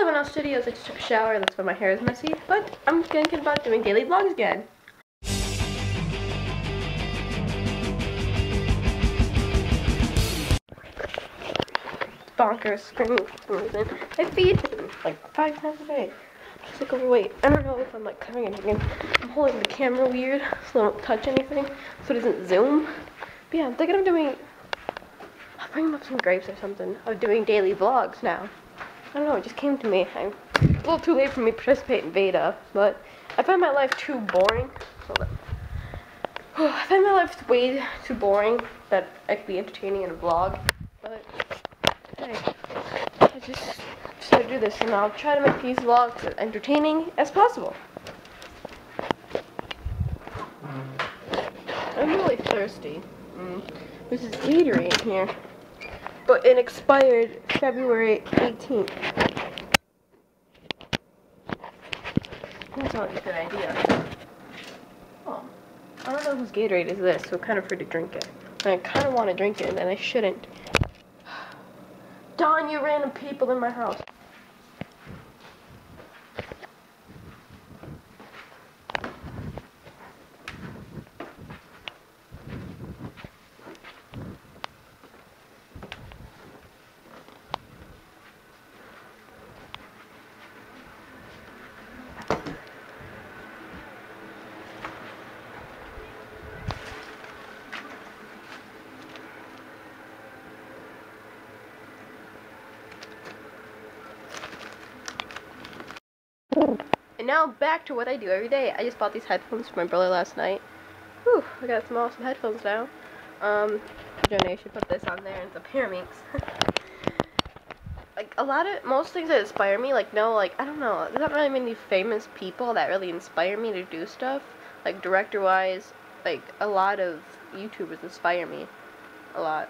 Hello, One Else Studios. I just took a shower. That's why my hair is messy. But I'm thinking about doing daily vlogs again. bonkers screaming for some reason. I feed him like five times a day. He's like overweight. I don't know if I'm like covering anything. I'm holding the camera weird so I don't touch anything so it doesn't zoom. But yeah, I'm thinking of doing. I'll bring him up some grapes or something. Of doing daily vlogs now. I don't know, it just came to me. I'm a little too late for me to participate in beta, but I find my life too boring. Hold on. I find my life way too boring that I could be entertaining in a vlog. But hey, I just decided to do this, and I'll try to make these vlogs as entertaining as possible. I'm really thirsty. Mm. There's this Gatorade in here, but it expired February 18th. That's not a good idea. Oh, I don't know whose Gatorade is this, so kind of afraid to drink it. I kind of want to drink it, and I shouldn't. Don, you random people in my house. And now back to what I do every day. I just bought these headphones for my brother last night. Whew, I got some awesome headphones now. Um, Jonah should put this on there and some Pyraminx. like, a lot of, most things that inspire me, like, no, like, I don't know, there's not really many famous people that really inspire me to do stuff. Like, director-wise, like, a lot of YouTubers inspire me. A lot.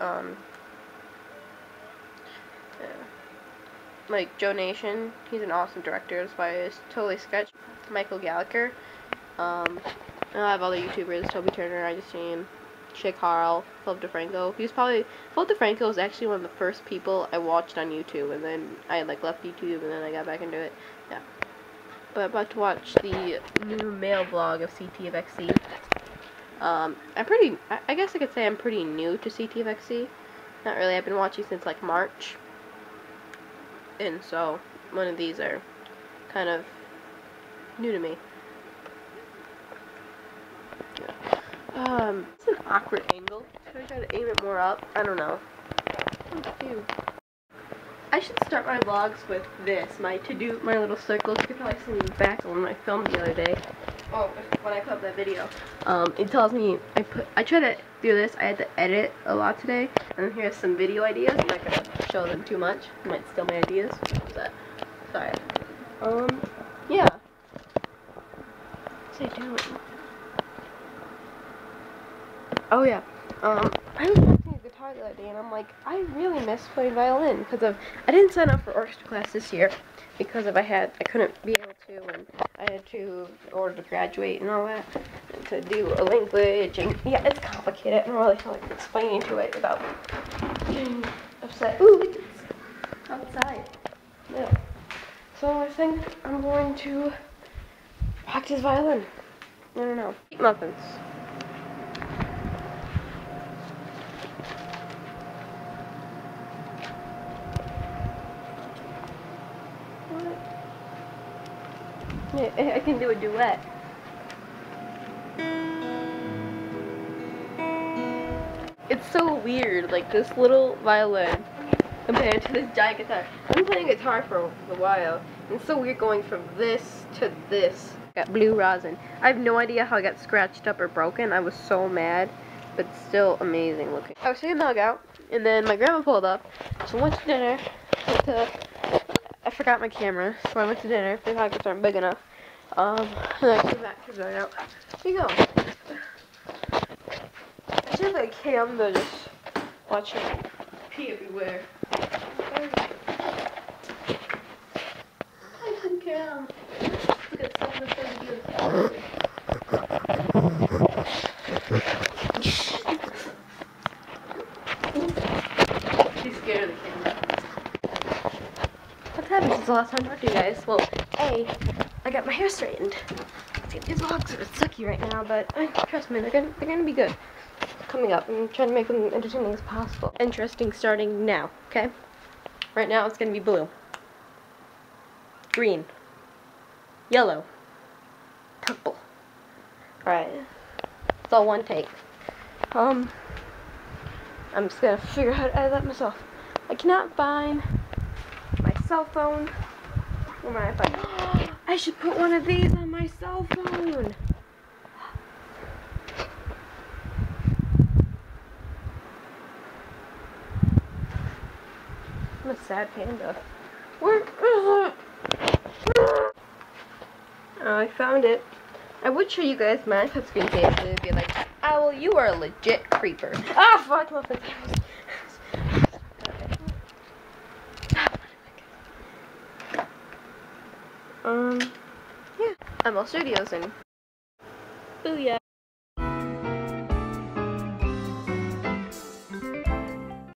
Um, like Joe Nation, he's an awesome director. That's why it's totally sketch. Michael Gallagher. Um, I have other YouTubers, Toby Turner, I just seen, Shaycarl, Philip DeFranco. He's probably Philip DeFranco is actually one of the first people I watched on YouTube, and then I like left YouTube, and then I got back into it. Yeah. But I'm about to watch the new male vlog of CTFxC. Um, I'm pretty. I, I guess I could say I'm pretty new to CTFxC. Not really. I've been watching since like March and so one of these are kind of new to me. Um, it's an awkward angle. Should I try to aim it more up? I don't know. I should start my vlogs with this, my to-do, my little circles. You can probably see me back when I filmed the other day. Oh, when I put up that video. Um, it tells me, I put, I try to do this, I had to edit a lot today, and here's some video ideas. I'm not gonna show them too much. I might steal my ideas. That? Sorry. Um, yeah. What's I doing? Oh yeah. Um, I was practicing a guitar the other day, and I'm like, I really miss playing violin because of I didn't sign up for orchestra class this year because of I had I couldn't be able to, and I had to in order to graduate and all that, and to do a language, and yeah, it's complicated. I don't really feel like explaining to it without upset. Ooh, outside. Yeah. So I think I'm going to practice violin. I don't know. Eat muffins. I can do a duet. It's so weird, like this little violin compared to this giant guitar. I've been playing guitar for a while, and it's so weird going from this to this. Got blue rosin. I have no idea how I got scratched up or broken. I was so mad, but still amazing looking. I was taking the out, and then my grandma pulled up, so went to dinner. Went to, I forgot my camera, so I went to dinner. The pockets aren't big enough. Um, and I came back to the out. Here you go. I like cam to just watch him pee everywhere. Cam. Look at of the She's scared of the camera. What's happened since the last time I talked to you guys? Well, A, I got my hair straightened. These vlogs are sucky right now, but uh, trust me, they're gonna, they're gonna be good. Coming up, I'm trying to make them entertaining as possible. Interesting starting now, okay? Right now it's gonna be blue, green, yellow, purple. Alright, it's all one take. Um, I'm just gonna figure out how to edit that myself. I cannot find my cell phone or my iPod. I should put one of these on my cell phone. A sad panda. Where is it? Oh, I found it. I would show you guys my touchscreen page, but it'd be like, oh, well, you are a legit creeper. Ah, fuck, my Um, yeah. ML Studios and Booyah.